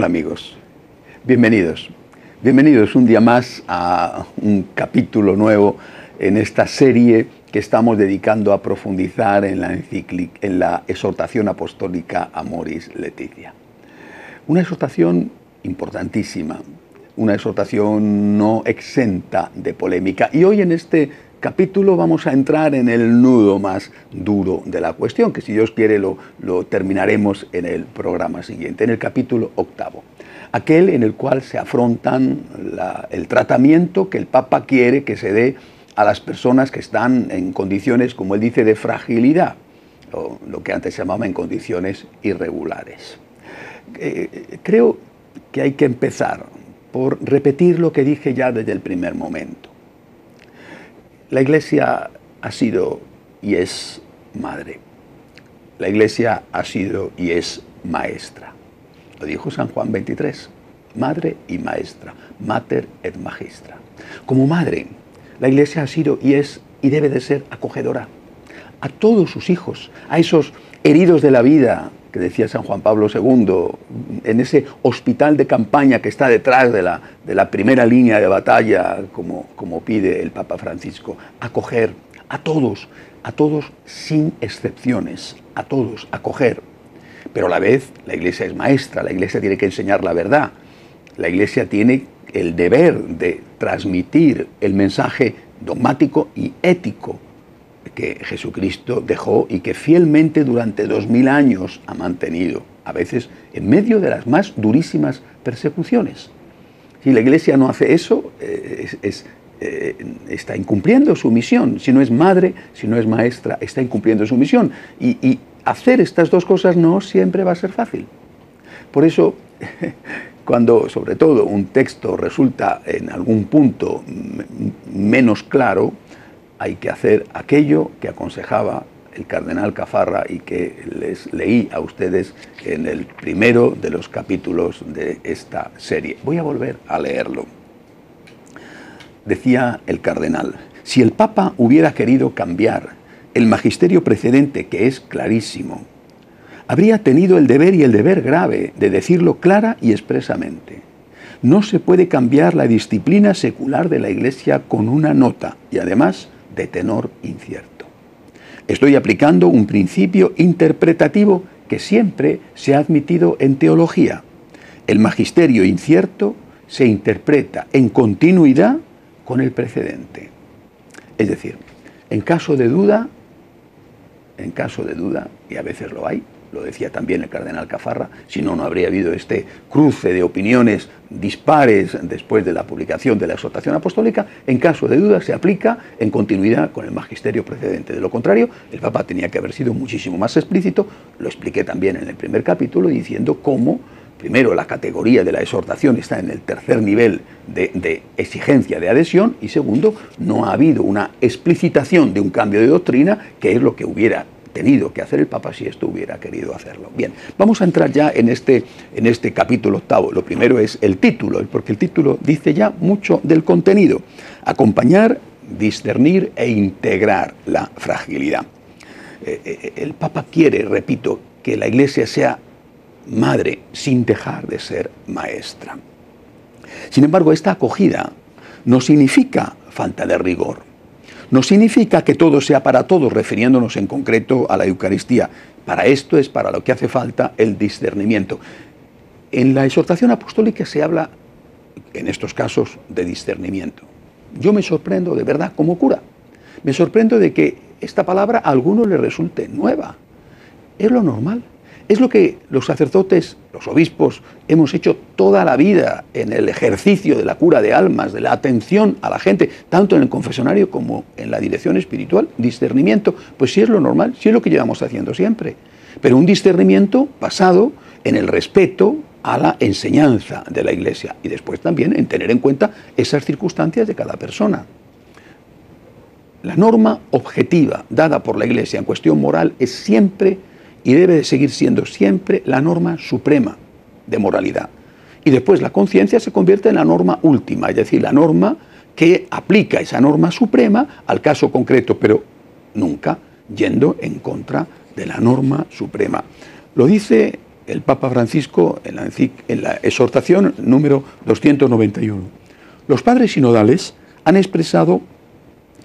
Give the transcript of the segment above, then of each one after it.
Hola amigos, bienvenidos. Bienvenidos un día más a un capítulo nuevo en esta serie que estamos dedicando a profundizar en la, en la exhortación apostólica Amoris Leticia. Una exhortación importantísima, una exhortación no exenta de polémica. Y hoy en este capítulo vamos a entrar en el nudo más duro de la cuestión, que si Dios quiere lo, terminaremos en el programa siguiente, en el capítulo octavo, aquel en el cual se afrontan el tratamiento que el Papa quiere que se dé a las personas que están en condiciones, como él dice, de fragilidad, o lo que antes se llamaba en condiciones irregulares. Eh, creo que hay que empezar por repetir lo que dije ya desde el primer momento. La Iglesia ha sido y es madre. La Iglesia ha sido y es maestra. Lo dijo San Juan 23, madre y maestra, mater et magistra. Como madre, la Iglesia ha sido y es y debe de ser acogedora a todos sus hijos, a esos heridos de la vida, que decía San Juan Pablo II, en ese hospital de campaña que está detrás de la, de la primera línea de batalla, como, como pide el Papa Francisco, acoger a todos, a todos sin excepciones, a todos, acoger. Pero a la vez la Iglesia es maestra, la Iglesia tiene que enseñar la verdad, la Iglesia tiene el deber de transmitir el mensaje dogmático y ético que Jesucristo dejó y que fielmente durante dos mil años ha mantenido, a veces en medio de las más durísimas persecuciones. Si la Iglesia no hace eso, eh, eh, está incumpliendo su misión. Si no es madre, si no es maestra, está incumpliendo su misión. Y, y hacer estas dos cosas no siempre va a ser fácil. Por eso, cuando sobre todo un texto resulta en algún punto menos claro, hay que hacer aquello que aconsejaba el cardenal Cafarra y que les leí a ustedes en el primero de los capítulos de esta serie. Voy a volver a leerlo. Decía el cardenal, si el Papa hubiera querido cambiar el magisterio precedente, que es clarísimo, habría tenido el deber y el deber grave de decirlo clara y expresamente. No se puede cambiar la disciplina secular de la Iglesia con una nota y además de tenor incierto. Estoy aplicando un principio interpretativo que siempre se ha admitido en teología. El magisterio incierto se interpreta en continuidad con el precedente. Es decir, en caso de duda, en caso de duda, y a veces lo hay, lo decía también el cardenal Cafarra, si no, no habría habido este cruce de opiniones dispares después de la publicación de la exhortación apostólica, en caso de duda se aplica en continuidad con el magisterio precedente. De lo contrario, el Papa tenía que haber sido muchísimo más explícito, lo expliqué también en el primer capítulo, diciendo cómo, primero, la categoría de la exhortación está en el tercer nivel de, de exigencia de adhesión, y segundo, no ha habido una explicitación de un cambio de doctrina, que es lo que hubiera tenido que hacer el Papa si esto hubiera querido hacerlo. Bien, vamos a entrar ya en este, en este capítulo octavo. Lo primero es el título, porque el título dice ya mucho del contenido. Acompañar, discernir e integrar la fragilidad. Eh, eh, el Papa quiere, repito, que la Iglesia sea madre sin dejar de ser maestra. Sin embargo, esta acogida no significa falta de rigor no significa que todo sea para todos, refiriéndonos en concreto a la Eucaristía. Para esto es para lo que hace falta el discernimiento. En la exhortación apostólica se habla, en estos casos, de discernimiento. Yo me sorprendo de verdad como cura. Me sorprendo de que esta palabra a algunos le resulte nueva. Es lo normal. Es lo que los sacerdotes, los obispos, hemos hecho toda la vida en el ejercicio de la cura de almas, de la atención a la gente, tanto en el confesionario como en la dirección espiritual, discernimiento, pues sí es lo normal, sí es lo que llevamos haciendo siempre. Pero un discernimiento basado en el respeto a la enseñanza de la Iglesia y después también en tener en cuenta esas circunstancias de cada persona. La norma objetiva dada por la Iglesia en cuestión moral es siempre y debe de seguir siendo siempre la norma suprema de moralidad. Y después la conciencia se convierte en la norma última, es decir, la norma que aplica esa norma suprema al caso concreto, pero nunca yendo en contra de la norma suprema. Lo dice el Papa Francisco en la, exhortación número 291. Los padres sinodales han expresado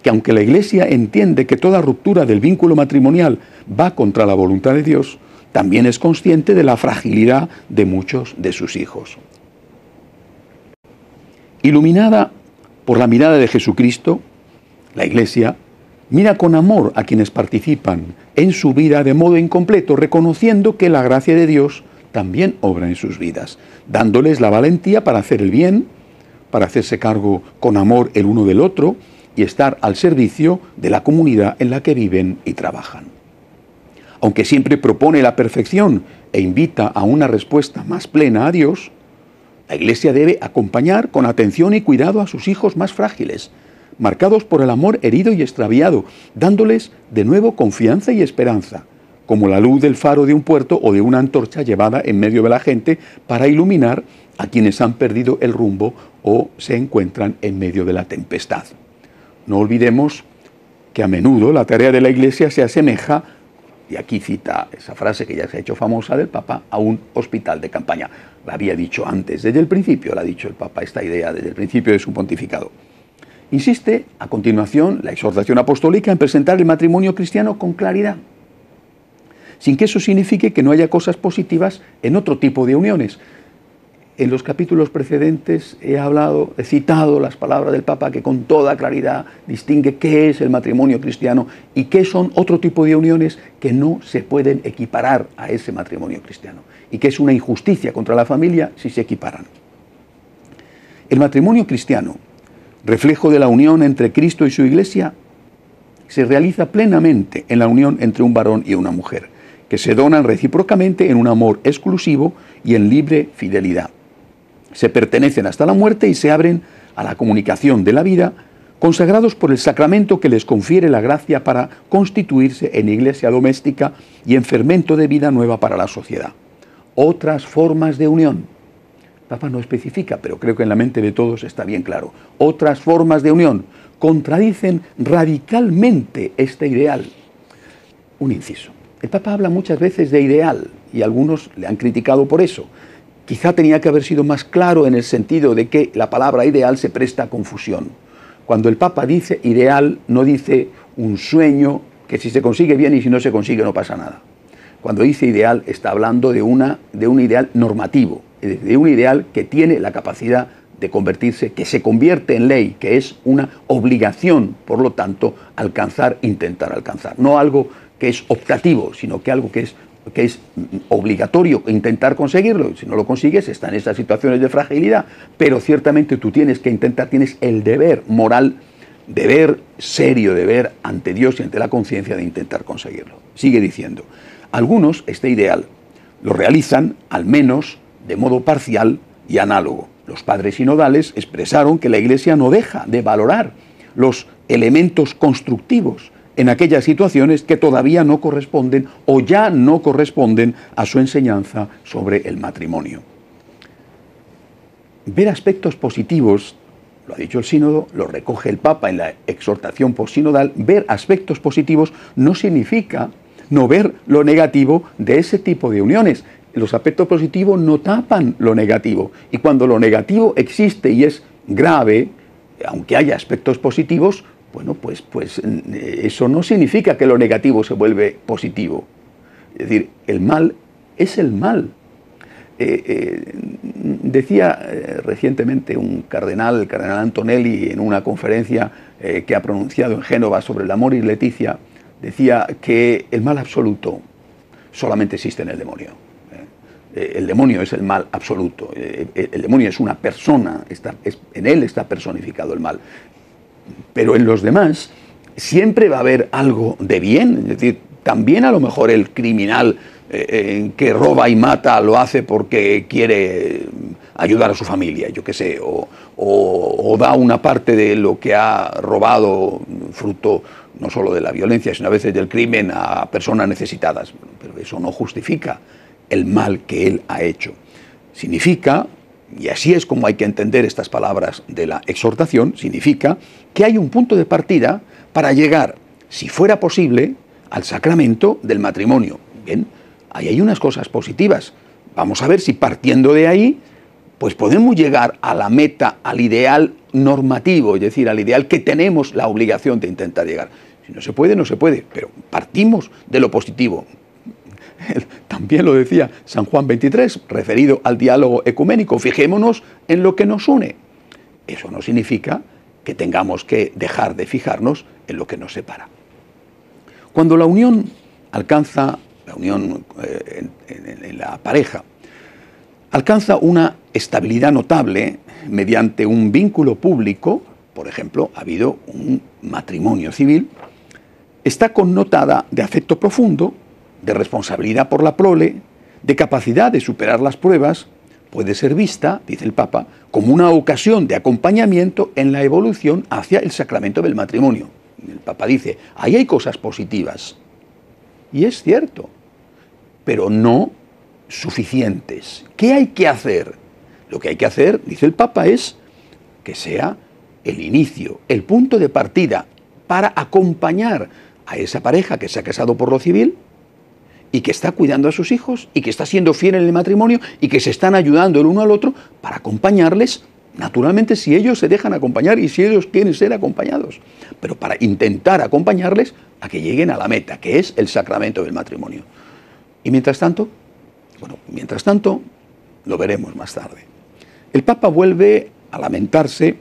que aunque la Iglesia entiende que toda ruptura del vínculo matrimonial va contra la voluntad de Dios, también es consciente de la fragilidad de muchos de sus hijos. Iluminada por la mirada de Jesucristo, la Iglesia mira con amor a quienes participan en su vida de modo incompleto, reconociendo que la gracia de Dios también obra en sus vidas, dándoles la valentía para hacer el bien, para hacerse cargo con amor el uno del otro y estar al servicio de la comunidad en la que viven y trabajan. Aunque siempre propone la perfección e invita a una respuesta más plena a Dios, la Iglesia debe acompañar con atención y cuidado a sus hijos más frágiles, marcados por el amor herido y extraviado, dándoles de nuevo confianza y esperanza, como la luz del faro de un puerto o de una antorcha llevada en medio de la gente para iluminar a quienes han perdido el rumbo o se encuentran en medio de la tempestad. No olvidemos que a menudo la tarea de la Iglesia se asemeja, y aquí cita esa frase que ya se ha hecho famosa del Papa, a un hospital de campaña. La había dicho antes, desde el principio la ha dicho el Papa esta idea, desde el principio de su pontificado. Insiste, a continuación, la exhortación apostólica en presentar el matrimonio cristiano con claridad, sin que eso signifique que no haya cosas positivas en otro tipo de uniones. En los capítulos precedentes he hablado, he citado las palabras del Papa que con toda claridad distingue qué es el matrimonio cristiano y qué son otro tipo de uniones que no se pueden equiparar a ese matrimonio cristiano y que es una injusticia contra la familia si se equiparan. El matrimonio cristiano reflejo de la unión entre Cristo y su iglesia, se realiza plenamente en la unión entre un varón y una mujer, que se donan recíprocamente en un amor exclusivo y en libre fidelidad. Se pertenecen hasta la muerte y se abren a la comunicación de la vida, consagrados por el sacramento que les confiere la gracia para constituirse en iglesia doméstica y en fermento de vida nueva para la sociedad. Otras formas de unión Papa no especifica, pero creo que en la mente de todos está bien claro. Otras formas de unión contradicen radicalmente este ideal. Un inciso. El Papa habla muchas veces de ideal y algunos le han criticado por eso. Quizá tenía que haber sido más claro en el sentido de que la palabra ideal se presta a confusión. Cuando el Papa dice ideal, no dice un sueño que si se consigue bien y si no se consigue no pasa nada. Cuando dice ideal está hablando de, una, de un ideal normativo, de un ideal que tiene la capacidad de convertirse, que se convierte en ley, que es una obligación, por lo tanto, alcanzar, intentar alcanzar. No algo que es optativo, sino que algo que es, que es obligatorio intentar conseguirlo. Si no lo consigues, está en esas situaciones de fragilidad, pero ciertamente tú tienes que intentar, tienes el deber moral, deber serio, deber ante Dios y ante la conciencia de intentar conseguirlo. Sigue diciendo, algunos este ideal lo realizan al menos de modo parcial y análogo. Los padres sinodales expresaron que la Iglesia no deja de valorar los elementos constructivos en aquellas situaciones que todavía no corresponden o ya no corresponden a su enseñanza sobre el matrimonio. Ver aspectos positivos, lo ha dicho el sínodo, lo recoge el Papa en la exhortación post-sinodal, ver aspectos positivos no significa no ver lo negativo de ese tipo de uniones los aspectos positivos no tapan lo negativo. Y cuando lo negativo existe y es grave, aunque haya aspectos positivos, bueno, pues, pues eh, eso no significa que lo negativo se vuelve positivo. Es decir, el mal es el mal. Eh, eh, decía recientemente un cardenal, el cardenal Antonelli, en una conferencia que ha pronunciado en Génova sobre el amor y Leticia, decía que el mal absoluto solamente existe en el demonio. El demonio es el mal absoluto, el demonio es una persona, en él está personificado el mal. Pero en los demás siempre va a haber algo de bien, es decir, también a lo mejor el criminal que roba y mata lo hace porque quiere ayudar a su familia, yo qué sé, o, o, da una parte de lo que ha robado, fruto no solo de la violencia, sino a veces del crimen, a personas necesitadas. Pero eso no justifica el mal que él ha hecho. Significa, y así es como hay que entender estas palabras de la exhortación, significa que hay un punto de partida para llegar, si fuera posible, al sacramento del matrimonio. Bien, ahí hay unas cosas positivas. vamos a ver si partiendo de ahí, pues podemos llegar a la meta, al ideal normativo, es decir, al ideal que tenemos la obligación de intentar llegar. Si no se puede, no se puede, pero partimos de lo positivo. También lo decía San Juan 23, referido al diálogo ecuménico, fijémonos en lo que nos une. Eso no significa que tengamos que dejar de fijarnos en lo que nos separa. Cuando la unión alcanza, la unión eh, en, la pareja, alcanza una estabilidad notable mediante un vínculo público, por ejemplo, ha habido un matrimonio civil, está connotada de afecto profundo, de responsabilidad por la prole, de capacidad de superar las pruebas, puede ser vista, dice el Papa, como una ocasión de acompañamiento en la evolución hacia el sacramento del matrimonio. El Papa dice, ahí hay cosas positivas. Y es cierto, pero no suficientes. ¿Qué hay que hacer? Lo que hay que hacer, dice el Papa, es que sea el inicio, el punto de partida para acompañar a esa pareja que se ha casado por lo civil y que está cuidando a sus hijos y que está siendo fiel en el matrimonio y que se están ayudando el uno al otro para acompañarles, naturalmente si ellos se dejan acompañar y si ellos quieren ser acompañados, pero para intentar acompañarles a que lleguen a la meta, que es el sacramento del matrimonio. Y mientras tanto, bueno, mientras tanto, lo veremos más tarde. El Papa vuelve a lamentarse,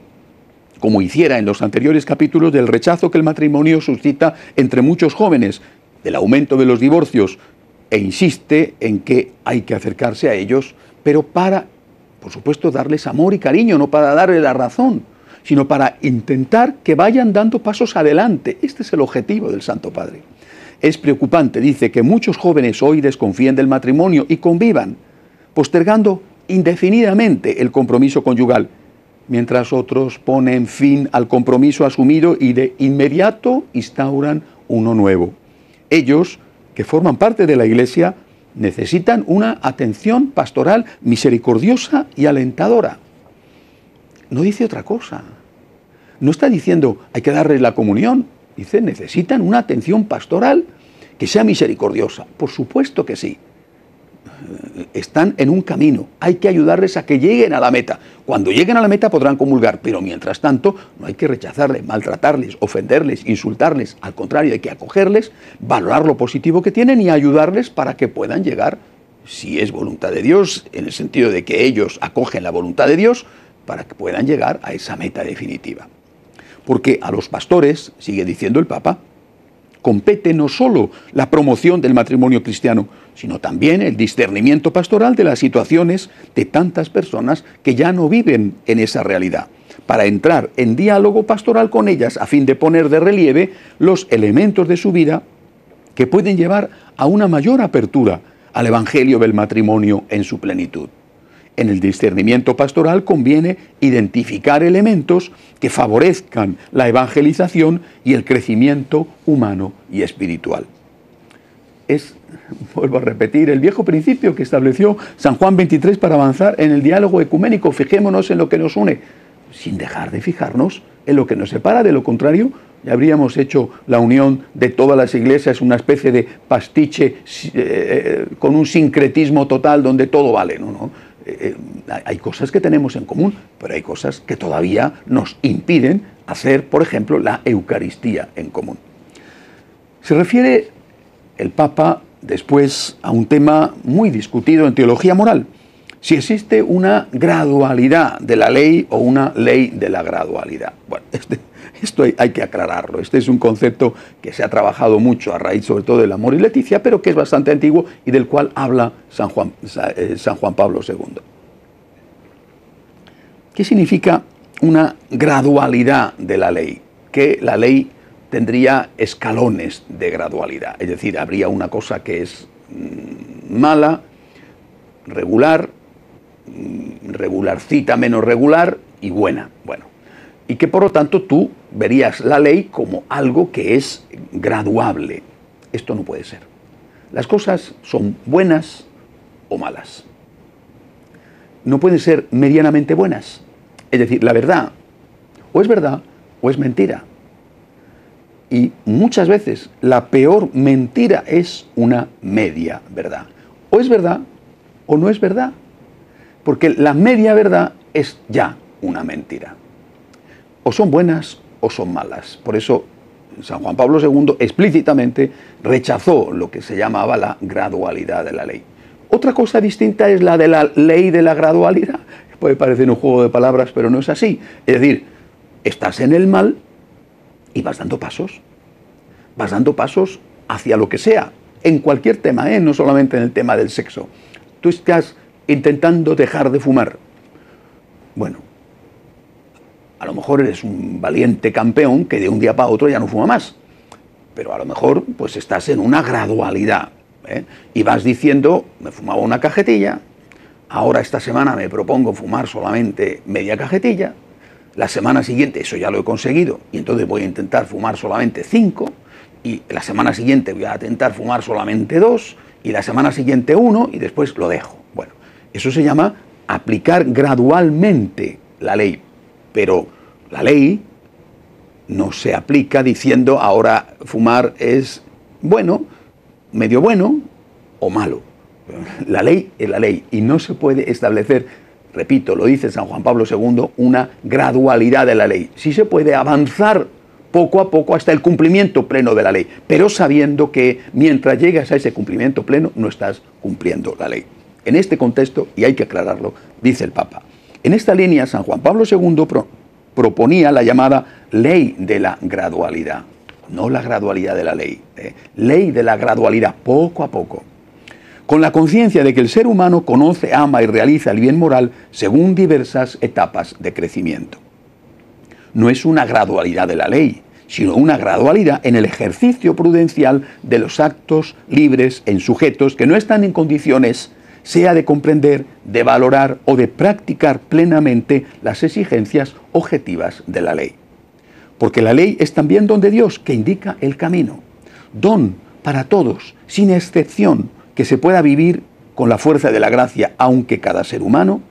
como hiciera en los anteriores capítulos, del rechazo que el matrimonio suscita entre muchos jóvenes, del aumento de los divorcios, e insiste en que hay que acercarse a ellos, pero para, por supuesto, darles amor y cariño, no para darle la razón, sino para intentar que vayan dando pasos adelante. Este es el objetivo del Santo Padre. Es preocupante, dice, que muchos jóvenes hoy desconfíen del matrimonio y convivan, postergando indefinidamente el compromiso conyugal, mientras otros ponen fin al compromiso asumido y de inmediato instauran uno nuevo. Ellos, que forman parte de la Iglesia, necesitan una atención pastoral misericordiosa y alentadora. No dice otra cosa. No está diciendo hay que darles la comunión. Dice necesitan una atención pastoral que sea misericordiosa. Por supuesto que sí. Están en un camino. Hay que ayudarles a que lleguen a la meta. Cuando lleguen a la meta podrán comulgar, pero mientras tanto no hay que rechazarles, maltratarles, ofenderles, insultarles. Al contrario, hay que acogerles, valorar lo positivo que tienen y ayudarles para que puedan llegar, si es voluntad de Dios, en el sentido de que ellos acogen la voluntad de Dios, para que puedan llegar a esa meta definitiva. Porque a los pastores, sigue diciendo el Papa, compete no solo la promoción del matrimonio cristiano, sino también el discernimiento pastoral de las situaciones de tantas personas que ya no viven en esa realidad, para entrar en diálogo pastoral con ellas a fin de poner de relieve los elementos de su vida que pueden llevar a una mayor apertura al Evangelio del matrimonio en su plenitud. En el discernimiento pastoral conviene identificar elementos que favorezcan la evangelización y el crecimiento humano y espiritual. Es, vuelvo a repetir, el viejo principio que estableció San Juan 23 para avanzar en el diálogo ecuménico. Fijémonos en lo que nos une, sin dejar de fijarnos en lo que nos separa. De lo contrario, ya habríamos hecho la unión de todas las iglesias, una especie de pastiche eh, eh, con un sincretismo total donde todo vale. ¿no? ¿no? Eh, hay cosas que tenemos en común, pero hay cosas que todavía nos impiden hacer, por ejemplo, la Eucaristía en común. Se refiere el Papa después a un tema muy discutido en teología moral, si existe una gradualidad de la ley o una ley de la gradualidad. Bueno, este, esto hay, que aclararlo. Este es un concepto que se ha trabajado mucho a raíz sobre todo del amor y Leticia, pero que es bastante antiguo y del cual habla San Juan, eh, San Juan Pablo II. ¿Qué significa una gradualidad de la ley? Que la ley tendría escalones de gradualidad, es decir, habría una cosa que es mm, mala, regular, mm, regularcita menos regular y buena. Bueno, y que por lo tanto tú verías la ley como algo que es graduable. Esto no puede ser. Las cosas son buenas o malas. No pueden ser medianamente buenas. Es decir, la verdad o es verdad o es mentira. Y muchas veces la peor mentira es una media verdad. O es verdad o no es verdad. Porque la media verdad es ya una mentira. O son buenas o son malas. Por eso San Juan Pablo II explícitamente rechazó lo que se llamaba la gradualidad de la ley. Otra cosa distinta es la de la ley de la gradualidad. Puede parecer un juego de palabras, pero no es así. Es decir, estás en el mal y vas dando pasos. Vas dando pasos hacia lo que sea, en cualquier tema, ¿eh? no solamente en el tema del sexo. Tú estás intentando dejar de fumar. Bueno, a lo mejor eres un valiente campeón que de un día para otro ya no fuma más. Pero a lo mejor pues estás en una gradualidad. ¿eh? Y vas diciendo, me fumaba una cajetilla, ahora esta semana me propongo fumar solamente media cajetilla, la semana siguiente eso ya lo he conseguido y entonces voy a intentar fumar solamente cinco, y la semana siguiente voy a intentar fumar solamente dos, y la semana siguiente uno, y después lo dejo. Bueno, eso se llama aplicar gradualmente la ley, pero la ley no se aplica diciendo ahora fumar es bueno, medio bueno o malo. La ley es la ley y no se puede establecer, repito, lo dice San Juan Pablo II, una gradualidad de la ley. Sí se puede avanzar poco a poco hasta el cumplimiento pleno de la ley, pero sabiendo que mientras llegas a ese cumplimiento pleno no estás cumpliendo la ley. En este contexto, y hay que aclararlo, dice el Papa, en esta línea San Juan Pablo II proponía la llamada ley de la gradualidad, no la gradualidad de la ley, ¿eh? ley de la gradualidad, poco a poco, con la conciencia de que el ser humano conoce, ama y realiza el bien moral según diversas etapas de crecimiento. No es una gradualidad de la ley, sino una gradualidad en el ejercicio prudencial de los actos libres en sujetos que no están en condiciones sea de comprender, de valorar o de practicar plenamente las exigencias objetivas de la ley. Porque la ley es también don de Dios que indica el camino. Don para todos, sin excepción, que se pueda vivir con la fuerza de la gracia, aunque cada ser humano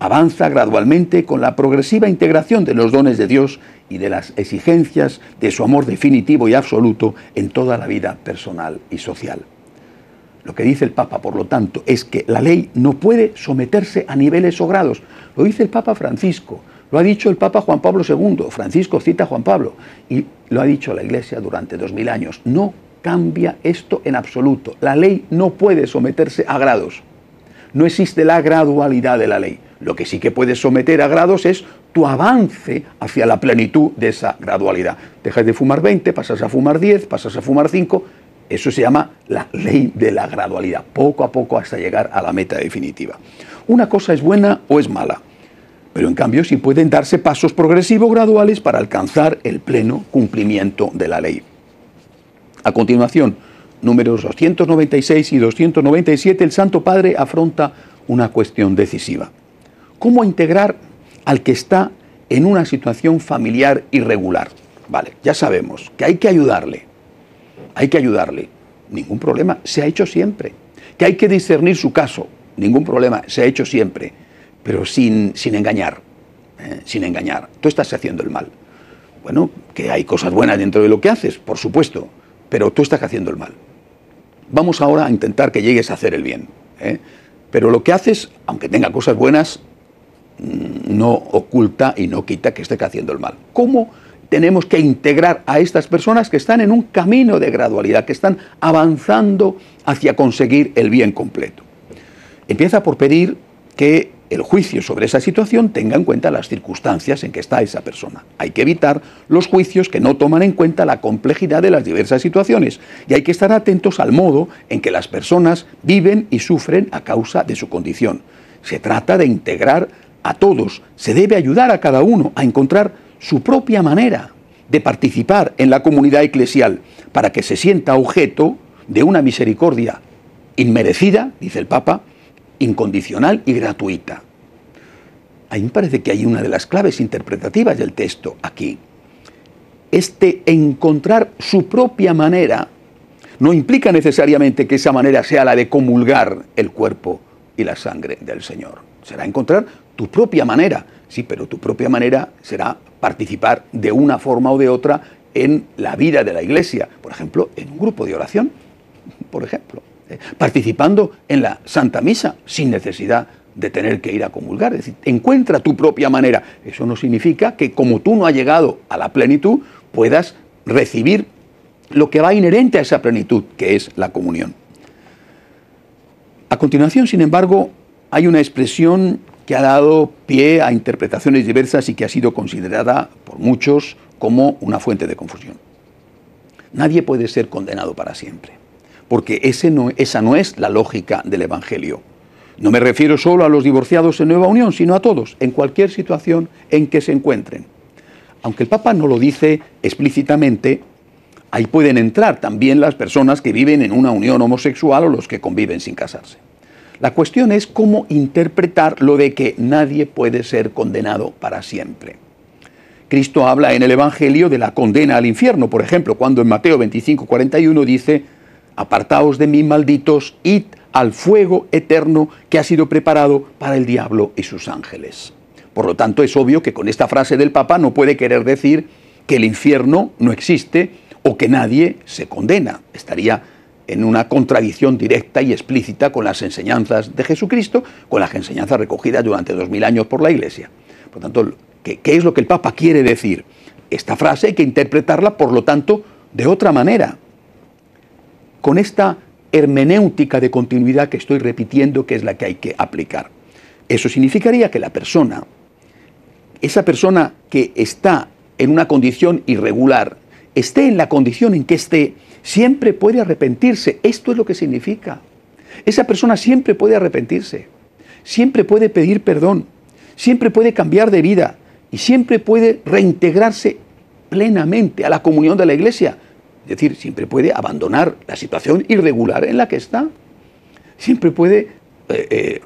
avanza gradualmente con la progresiva integración de los dones de Dios y de las exigencias de su amor definitivo y absoluto en toda la vida personal y social. Lo que dice el Papa, por lo tanto, es que la ley no puede someterse a niveles o grados. Lo dice el Papa Francisco, lo ha dicho el Papa Juan Pablo II, Francisco cita a Juan Pablo, y lo ha dicho la Iglesia durante dos mil años. No cambia esto en absoluto. La ley no puede someterse a grados. No existe la gradualidad de la ley. Lo que sí que puedes someter a grados es tu avance hacia la plenitud de esa gradualidad. Dejas de fumar 20, pasas a fumar 10, pasas a fumar 5. Eso se llama la ley de la gradualidad, poco a poco hasta llegar a la meta definitiva. Una cosa es buena o es mala, pero en cambio sí pueden darse pasos progresivos graduales para alcanzar el pleno cumplimiento de la ley. A continuación, números 296 y 297, el Santo Padre afronta una cuestión decisiva. ¿Cómo integrar al que está en una situación familiar irregular? Vale, ya sabemos que hay que ayudarle. Hay que ayudarle. Ningún problema, se ha hecho siempre. Que hay que discernir su caso. Ningún problema, se ha hecho siempre. Pero sin, sin engañar. ¿eh? Sin engañar. Tú estás haciendo el mal. Bueno, que hay cosas buenas dentro de lo que haces, por supuesto. Pero tú estás haciendo el mal. Vamos ahora a intentar que llegues a hacer el bien. ¿eh? Pero lo que haces, aunque tenga cosas buenas, mm, no oculta y no quita que esté haciendo el mal. ¿Cómo tenemos que integrar a estas personas que están en un camino de gradualidad, que están avanzando hacia conseguir el bien completo? Empieza por pedir que el juicio sobre esa situación tenga en cuenta las circunstancias en que está esa persona. Hay que evitar los juicios que no toman en cuenta la complejidad de las diversas situaciones y hay que estar atentos al modo en que las personas viven y sufren a causa de su condición. Se trata de integrar a todos, se debe ayudar a cada uno a encontrar su propia manera de participar en la comunidad eclesial para que se sienta objeto de una misericordia inmerecida, dice el Papa, incondicional y gratuita. A mí me parece que hay una de las claves interpretativas del texto aquí. Este encontrar su propia manera no implica necesariamente que esa manera sea la de comulgar el cuerpo y la sangre del Señor. Será encontrar tu propia manera, sí, pero tu propia manera será participar de una forma o de otra en la vida de la iglesia, por ejemplo, en un grupo de oración, por ejemplo. ¿eh? participando en la Santa Misa sin necesidad de tener que ir a comulgar. Es decir, encuentra tu propia manera. Eso no significa que como tú no has llegado a la plenitud, puedas recibir lo que va inherente a esa plenitud, que es la comunión. A continuación, sin embargo, hay una expresión que ha dado pie a interpretaciones diversas y que ha sido considerada por muchos como una fuente de confusión. Nadie puede ser condenado para siempre, porque esa no es la lógica del Evangelio. No me refiero solo a los divorciados en nueva unión, sino a todos, en cualquier situación en que se encuentren. Aunque el Papa no lo dice explícitamente, ahí pueden entrar también las personas que viven en una unión homosexual o los que conviven sin casarse. La cuestión es cómo interpretar lo de que nadie puede ser condenado para siempre. Cristo habla en el Evangelio de la condena al infierno, por ejemplo, cuando en Mateo 25, 41 dice, apartaos de mí, malditos, id al fuego eterno que ha sido preparado para el diablo y sus ángeles. Por lo tanto, es obvio que con esta frase del Papa no puede querer decir que el infierno no existe o que nadie se condena. Estaría en una contradicción directa y explícita con las enseñanzas de Jesucristo, con las enseñanzas recogidas durante dos mil años por la Iglesia. Por tanto, ¿qué, ¿qué, es lo que el Papa quiere decir? Esta frase hay que interpretarla, por lo tanto, de otra manera, con esta hermenéutica de continuidad que estoy repitiendo, que es la que hay que aplicar. Eso significaría que la persona, esa persona que está en una condición irregular, esté en la condición en que esté, siempre puede arrepentirse. Esto es lo que significa. Esa persona siempre puede arrepentirse, siempre puede pedir perdón, siempre puede cambiar de vida y siempre puede reintegrarse plenamente a la comunión de la iglesia. Es decir, siempre puede abandonar la situación irregular en la que está. Siempre puede eh, eh,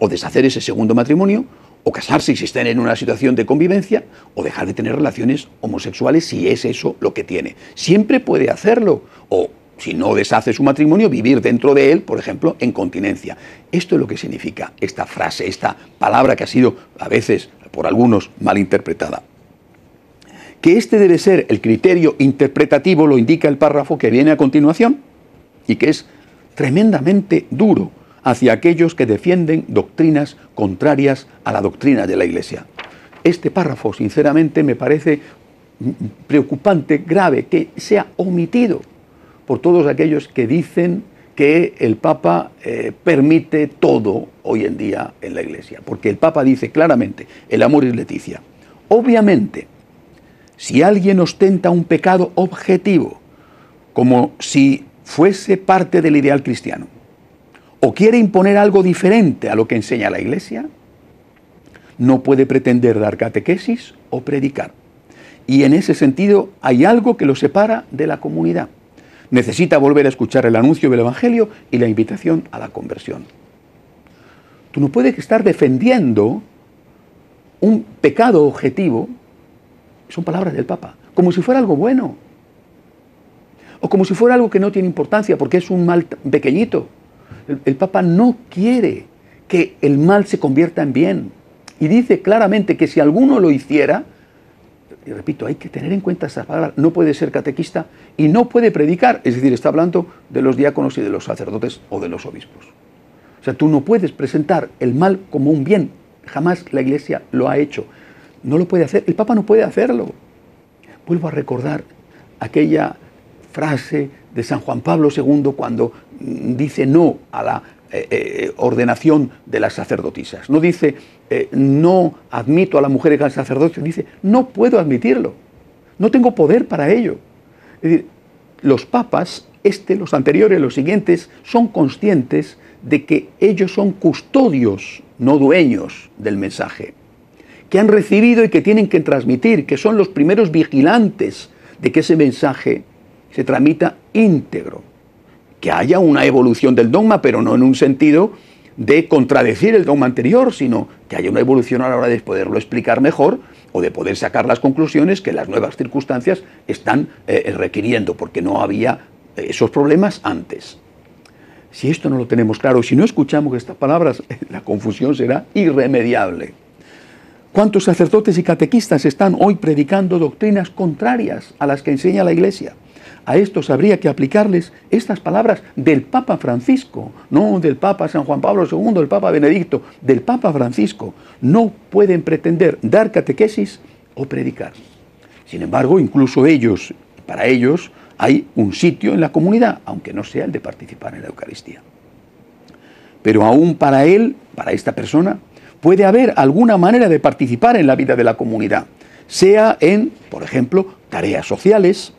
o deshacer ese segundo matrimonio, o casarse si estén en una situación de convivencia, o dejar de tener relaciones homosexuales si es eso lo que tiene. Siempre puede hacerlo, o si no deshace su matrimonio, vivir dentro de él, por ejemplo, en continencia. Esto es lo que significa esta frase, esta palabra que ha sido a veces por algunos malinterpretada. Que este debe ser el criterio interpretativo lo indica el párrafo que viene a continuación y que es tremendamente duro hacia aquellos que defienden doctrinas contrarias a la doctrina de la Iglesia. Este párrafo, sinceramente, me parece preocupante, grave, que sea omitido por todos aquellos que dicen que el Papa eh, permite todo hoy en día en la Iglesia. Porque el Papa dice claramente, el amor es leticia. Obviamente, si alguien ostenta un pecado objetivo, como si fuese parte del ideal cristiano, o quiere imponer algo diferente a lo que enseña la Iglesia, no puede pretender dar catequesis o predicar. Y en ese sentido hay algo que lo separa de la comunidad. Necesita volver a escuchar el anuncio del Evangelio y la invitación a la conversión. Tú no puedes estar defendiendo un pecado objetivo, son palabras del Papa, como si fuera algo bueno, o como si fuera algo que no tiene importancia porque es un mal pequeñito. El, Papa no quiere que el mal se convierta en bien. Y dice claramente que si alguno lo hiciera, y repito, hay que tener en cuenta esas palabras, no puede ser catequista y no puede predicar. Es decir, está hablando de los diáconos y de los sacerdotes o de los obispos. O sea, tú no puedes presentar el mal como un bien. Jamás la Iglesia lo ha hecho. No lo puede hacer. El Papa no puede hacerlo. Vuelvo a recordar aquella frase de San Juan Pablo II cuando dice no a la eh, eh, ordenación de las sacerdotisas. No dice eh, no admito a la mujer al sacerdocio, dice no puedo admitirlo, no tengo poder para ello. Es decir, los papas, este, los anteriores, los siguientes, son conscientes de que ellos son custodios, no dueños del mensaje, que han recibido y que tienen que transmitir, que son los primeros vigilantes de que ese mensaje se tramita íntegro que haya una evolución del dogma, pero no en un sentido de contradecir el dogma anterior, sino que haya una evolución a la hora de poderlo explicar mejor o de poder sacar las conclusiones que las nuevas circunstancias están eh, requiriendo, porque no había esos problemas antes. Si esto no lo tenemos claro, si no escuchamos estas palabras, la confusión será irremediable. ¿Cuántos sacerdotes y catequistas están hoy predicando doctrinas contrarias a las que enseña la Iglesia? A estos habría que aplicarles estas palabras del Papa Francisco, no del Papa San Juan Pablo II, del Papa Benedicto, del Papa Francisco. No pueden pretender dar catequesis o predicar. Sin embargo, incluso ellos, para ellos, hay un sitio en la comunidad, aunque no sea el de participar en la Eucaristía. Pero aún para él, para esta persona, puede haber alguna manera de participar en la vida de la comunidad, sea en, por ejemplo, tareas sociales,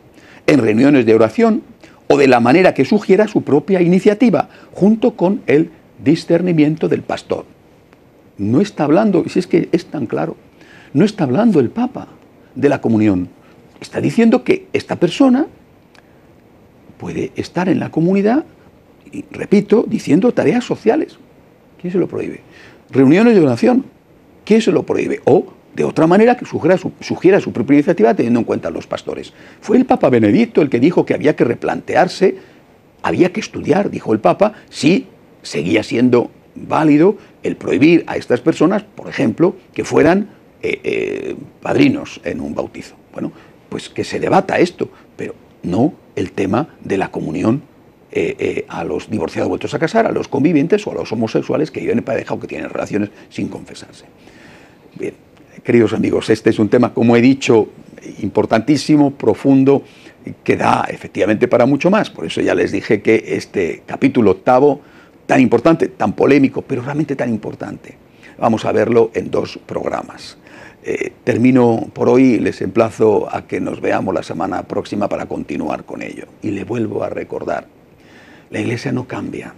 en reuniones de oración o de la manera que sugiera su propia iniciativa, junto con el discernimiento del pastor. No está hablando, si es que es tan claro, no está hablando el Papa de la comunión. Está diciendo que esta persona puede estar en la comunidad, y repito, diciendo tareas sociales. ¿Quién se lo prohíbe? Reuniones de oración. ¿Quién se lo prohíbe? O de otra manera que sugiera su, propia iniciativa teniendo en cuenta a los pastores. Fue el Papa Benedicto el que dijo que había que replantearse, había que estudiar, dijo el Papa, si seguía siendo válido el prohibir a estas personas, por ejemplo, que fueran eh, eh, padrinos en un bautizo. Bueno, pues que se debata esto, pero no el tema de la comunión eh, a los divorciados vueltos a casar, a los convivientes o a los homosexuales que viven en pareja o que tienen relaciones sin confesarse. Bien, Queridos amigos, este es un tema, como he dicho, importantísimo, profundo, que da efectivamente para mucho más. Por eso ya les dije que este capítulo octavo, tan importante, tan polémico, pero realmente tan importante, vamos a verlo en dos programas. Eh, termino por hoy, les emplazo a que nos veamos la semana próxima para continuar con ello. Y le vuelvo a recordar, la iglesia no cambia,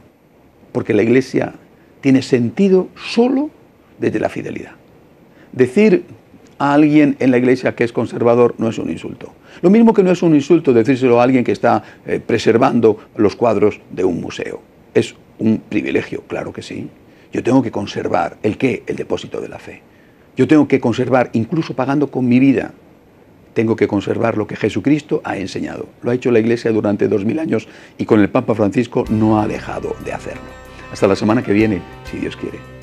porque la iglesia tiene sentido solo desde la fidelidad. Decir a alguien en la iglesia que es conservador no es un insulto. Lo mismo que no es un insulto decírselo a alguien que está eh, preservando los cuadros de un museo. Es un privilegio, claro que sí. Yo tengo que conservar el qué, el depósito de la fe. Yo tengo que conservar, incluso pagando con mi vida, tengo que conservar lo que Jesucristo ha enseñado. Lo ha hecho la Iglesia durante dos mil años y con el Papa Francisco no ha dejado de hacerlo. Hasta la semana que viene, si Dios quiere.